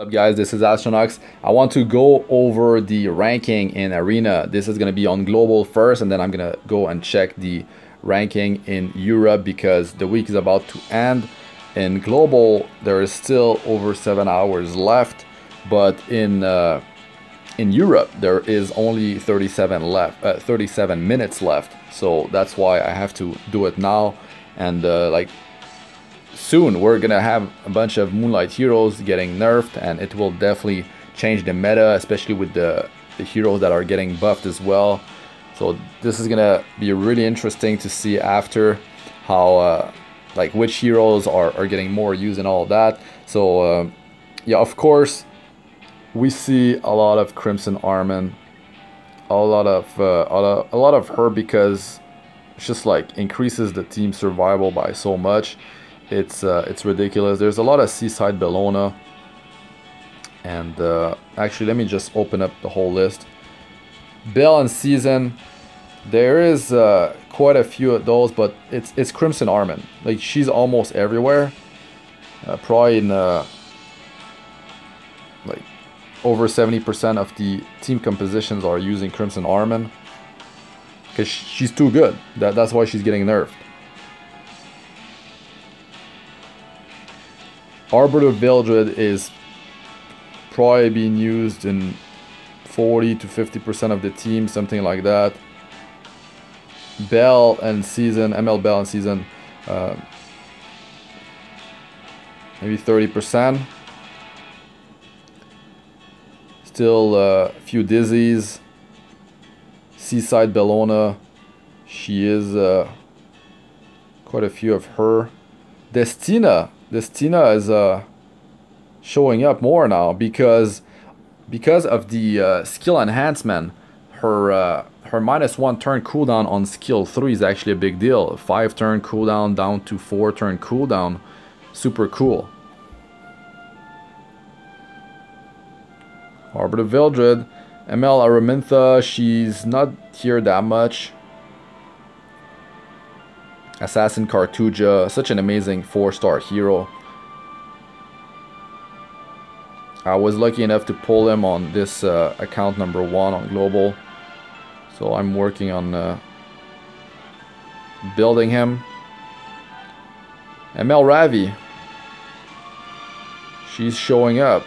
up guys? This is Astranox I want to go over the ranking in arena. This is gonna be on global first and then I'm gonna go and check the ranking in Europe because the week is about to end. In global there is still over seven hours left but in uh, in Europe there is only 37 left uh, 37 minutes left. So that's why I have to do it now. And uh, like soon we're gonna have a bunch of Moonlight heroes getting nerfed and it will definitely change the meta, especially with the, the heroes that are getting buffed as well. So this is gonna be really interesting to see after how uh, like which heroes are, are getting more use and all that. So uh, yeah, of course, we see a lot of Crimson Armin, a lot of uh, a, lot, a lot of her because it's just like increases the team survival by so much. It's uh, it's ridiculous. There's a lot of Seaside Bellona. And uh, actually, let me just open up the whole list. Baal and Sezan, there is uh, quite a few of those, but it's it's Crimson Armin. Like she's almost everywhere. Uh, probably in uh, like over 70% of the team compositions are using Crimson Armin because she's too good. That that's why she's getting nerfed. Arbiter Vildred is probably being used in 40 to 50% of the team, something like that. Baal and Sezan, ML Baal and Sezan, uh, maybe 30%. Still uh, a few dizzies. Seaside Bellona, she is uh, quite a few of her. Destina this Tina is uh, showing up more now because because of the uh, skill enhancement. Her uh, her minus one turn cooldown on skill three is actually a big deal. Five turn cooldown down to four turn cooldown, super cool. Arbiter Vildred, ML Aramintha, she's not here that much. Assassin Cartuja, such an amazing 4-star hero. I was lucky enough to pull him on this uh, account number one on global. So I'm working on uh, building him. ML Ravi. She's showing up.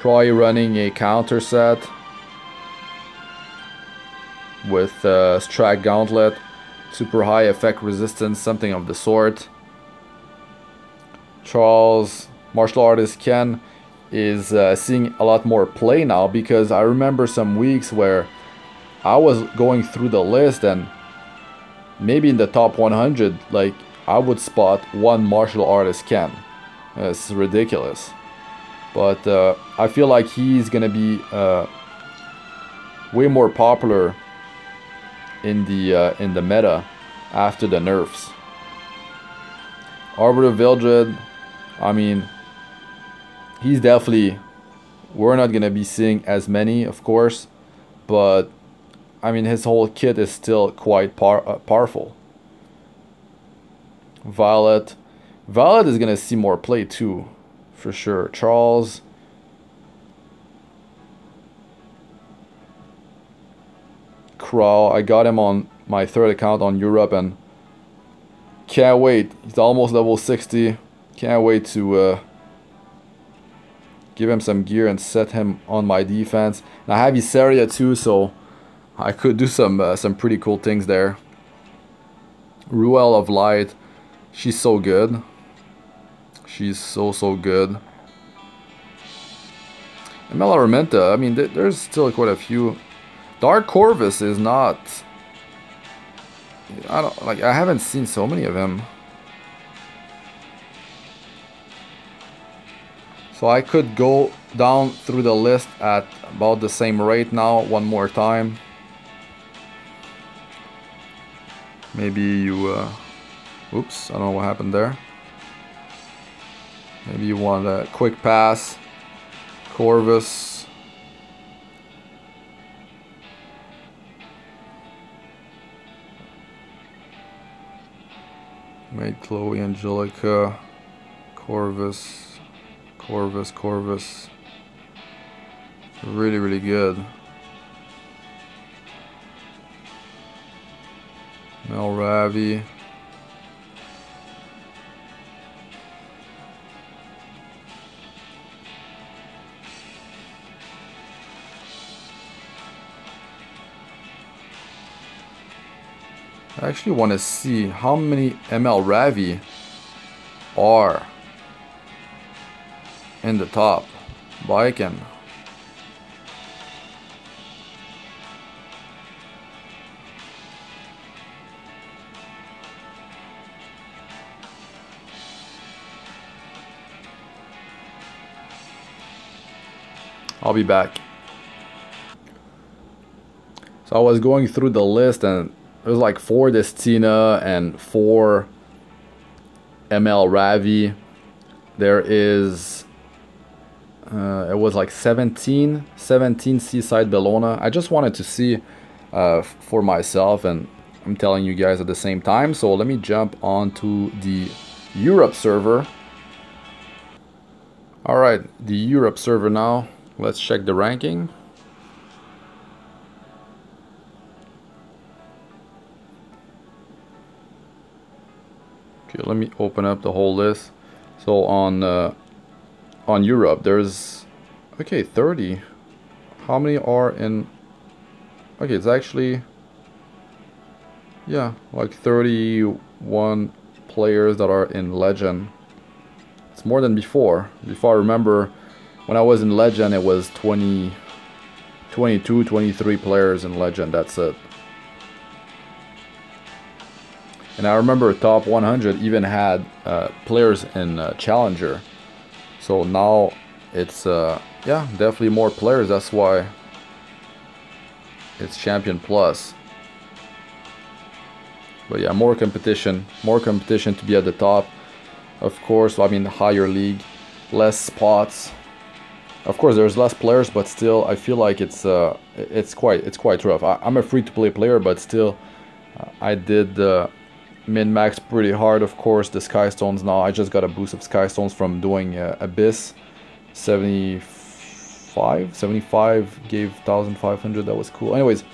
Probably running a counter set with uh, Gauntlet super high effect resistance, something of the sort. Charles, martial artist Ken, is uh, seeing a lot more play now because I remember some weeks where I was going through the list and maybe in the top 100, like I would spot one martial artist Ken. It's ridiculous. But uh, I feel like he's gonna be uh, way more popular in the uh, in the meta after the nerfs. Arbiter Vildred, I mean, he's definitely. We're not gonna be seeing as many, of course, but I mean his whole kit is still quite par uh, powerful. Violet, Violet is gonna see more play too, for sure. Charles. Krau. I got him on my third account on Europe and can't wait. He's almost level 60. Can't wait to uh, give him some gear and set him on my defense. And I have Iseria too, so I could do some uh, some pretty cool things there. Ruele of Light, she's so good. She's so so good. And Mela I mean, th there's still quite a few Dark Corvus is not... I don't, like, I haven't seen so many of him. So I could go down through the list at about the same rate now, one more time. Maybe you, uh, oops, I don't know what happened there. Maybe you want a quick pass. Corvus, Maid Chloe, Angelica, Corvus, Corvus, Corvus. Really, really good. ML Ravi. I actually want to see how many ML Ravi are in the top by Viking. I'll be back. So I was going through the list and it was like four Destina and four ML Ravi. There is uh, it was like 17 17 Seaside Bellona. I just wanted to see uh, for myself and I'm telling you guys at the same time. So let me jump onto the Europe server. All right, the Europe server now. Let's check the ranking. Let me open up the whole list. So on uh, on Europe, there's okay 30. How many are in? Okay, it's actually yeah, like 31 players that are in Legend. It's more than before. Before I remember when I was in Legend, it was 20, 22, 23 players in Legend. That's it. And I remember top 100 even had uh, players in uh, Challenger. So now it's, uh, yeah, definitely more players. That's why it's Champion Plus. But yeah, more competition, more competition to be at the top. Of course, I mean, higher league, less spots. Of course, there's less players, but still, I feel like it's uh, it's quite it's quite rough. I, am a free-to-play player, but still, uh, I did uh, min-max pretty hard of course the sky stones now I just got a boost of sky stones from doing uh, abyss. 75 75 gave 1500 that was cool. Anyways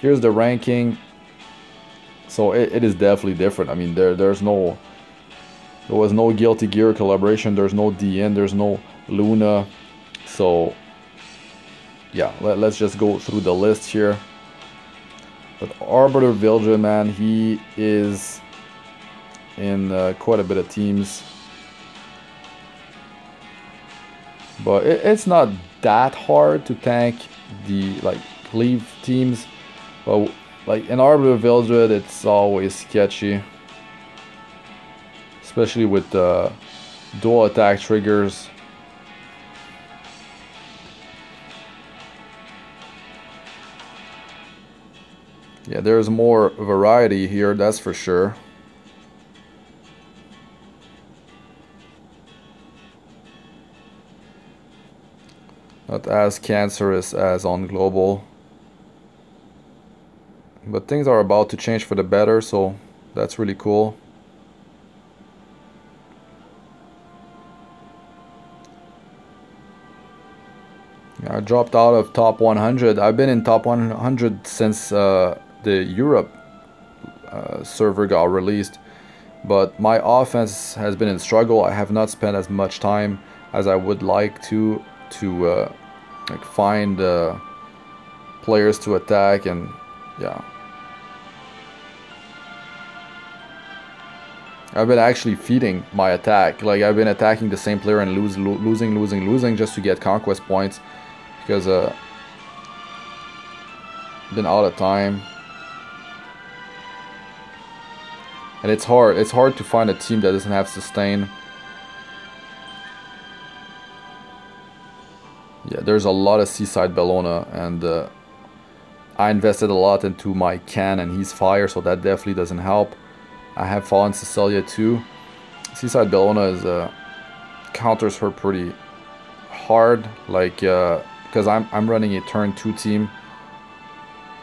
here's the ranking. So it, it is definitely different. I mean there there's no there was no guilty gear collaboration there's no DN there's no Luna. So yeah let, let's just go through the list here but Arbiter Vildred, man, he is in uh, quite a bit of teams. But it, it's not that hard to tank the like cleave teams. But like in Arbiter Vildred, it's always sketchy. Especially with the dual attack triggers. Yeah, there's more variety here, that's for sure. not as cancerous as on global. But things are about to change for the better so that's really cool. I dropped out of top 100 I've been in top 100 since uh, the Europe uh, server got released but my offense has been in struggle. I have not spent as much time as I would like to to uh, like find uh, players to attack and yeah. I've been actually feeding my attack. Like I've been attacking the same player and lose lo losing losing losing just to get conquest points because uh been out of time and it's hard it's hard to find a team that doesn't have sustain yeah, there's a lot of Seaside Bellona, and uh, I invested a lot into my Ken and he's fire, so that definitely doesn't help. I have Fallen Cecilia too. Seaside Bellona is uh, counters her pretty hard, like because uh, I'm I'm running a turn two team,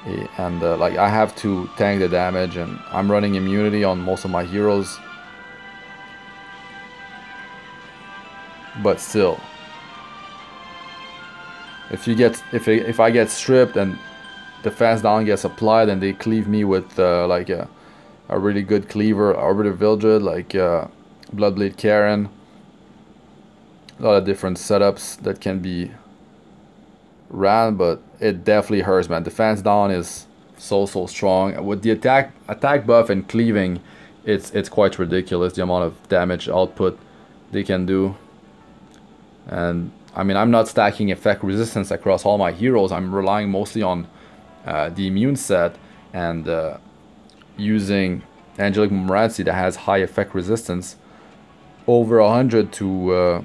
and uh, like I have to tank the damage, and I'm running immunity on most of my heroes. but still. If you get if I, if I get stripped and the fast down gets applied and they cleave me with uh, like a, a really good cleaver, Arbiter Vildred, like uh, Blood Blade Karin, a lot of different setups that can be ran, but it definitely hurts, man. Defense down is so so strong. With the attack attack buff and cleaving, it's it's quite ridiculous the amount of damage output they can do. And I mean, I'm not stacking effect resistance across all my heroes. I'm relying mostly on uh, the immune set and uh, using Angelic Montmorency that has high effect resistance over 100 to uh,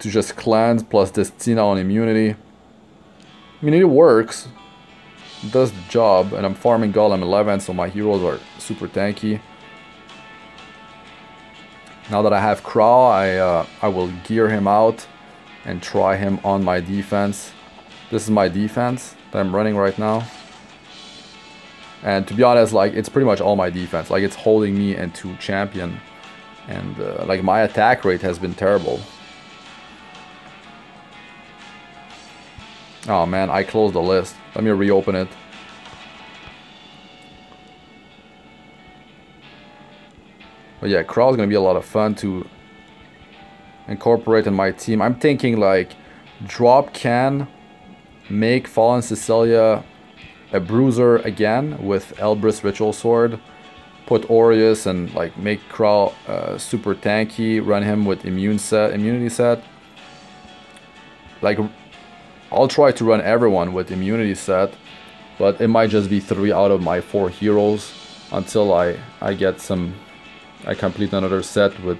to just cleanse plus Destina on immunity. I mean, it works. Does the job, and I'm farming Golem 11, so my heroes are super tanky. Now that I have Krau, I, uh, I will gear him out and try him on my defense. This is my defense that I'm running right now. And to be honest, like it's pretty much all my defense. Like it's holding me and into champion. And uh, like my attack rate has been terrible. Oh man, I closed the list. Let me reopen it. But yeah, Krau is going to be a lot of fun to incorporate in my team. I'm thinking like drop Ken make Fallen Cecilia a bruiser again with Elbris Ritual Sword. Put Aureus and like make Krau uh, super tanky. Run him with immune set, immunity set. Like I'll try to run everyone with immunity set, but it might just be three out of my four heroes until I I get some I complete another set with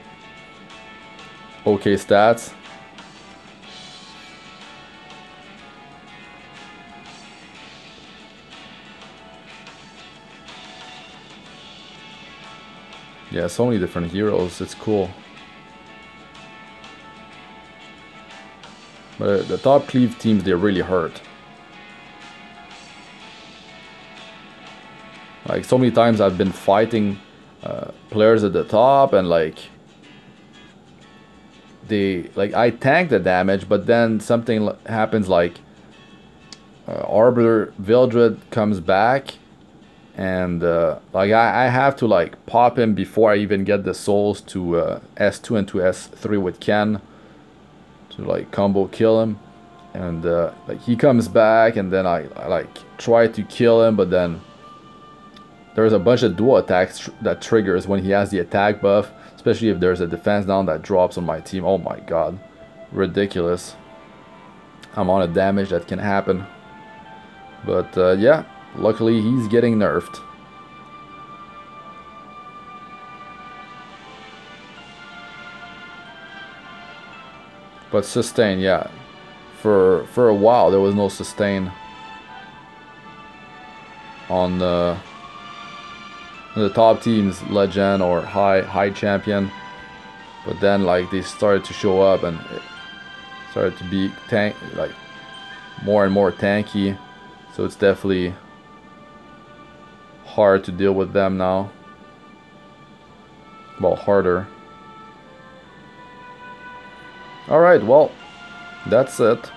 okay stats. Yeah, so many different heroes, it's cool. But uh, the top cleave teams, they really hurt. Like so many times I've been fighting uh, players at the top and like they like I tank the damage but then something happens like uh, Arbiter Vildred comes back and uh, like I, I have to like pop him before I even get the souls to uh, S2 and to S3 with Ken to like combo kill him and uh, like he comes back and then I, I like try to kill him but then there's a bunch of dual attacks tr that triggers when he has the attack buff, especially if there's a defense down that drops on my team. Oh my god. Ridiculous amount of damage that can happen. But uh, yeah, luckily he's getting nerfed. But sustain, yeah. For for a while there was no sustain on the the top teams legend or high high champion. But then like they started to show up and started to be tank like more and more tanky. So it's definitely hard to deal with them now. Well harder all right well that's it.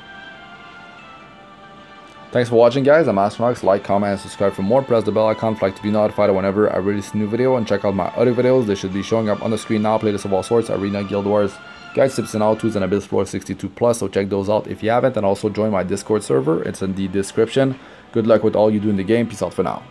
Thanks for watching guys, I'm Astranox, like, comment, and subscribe for more, press the bell icon for like to be notified whenever I release a new video, and check out my other videos, they should be showing up on the screen now, playlists of all sorts, Arena, Guild Wars, guides, tips and how-tos, and Abyss Floor 62 plus, so check those out if you haven't, and also join my Discord server, it's in the description. Good luck with all you do in the game, peace out for now.